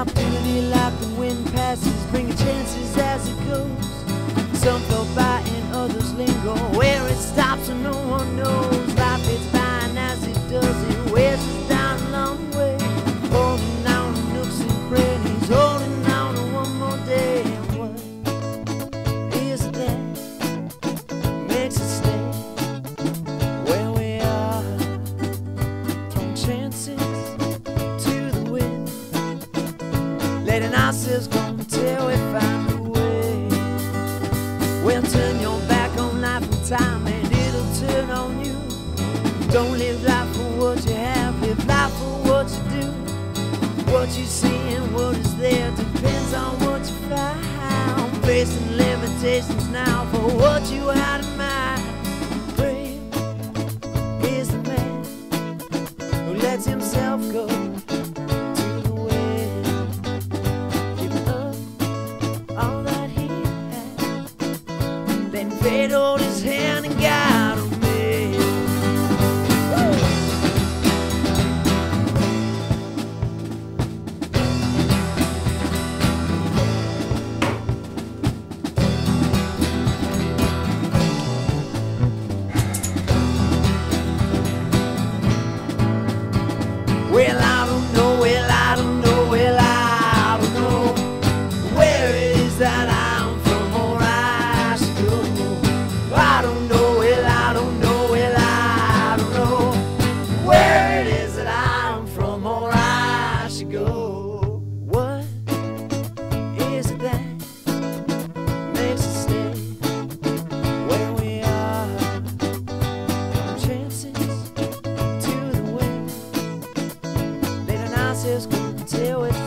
Opportunity like the wind passes, bringing chances as it goes. Some flow by and others linger. Letting ourselves go until we find a way. Well, turn your back on life and time, and it'll turn on you. Don't live life for what you have, live life for what you do. What you see and what is there depends on what you found. Facing limitations now fade hold his hand and do it.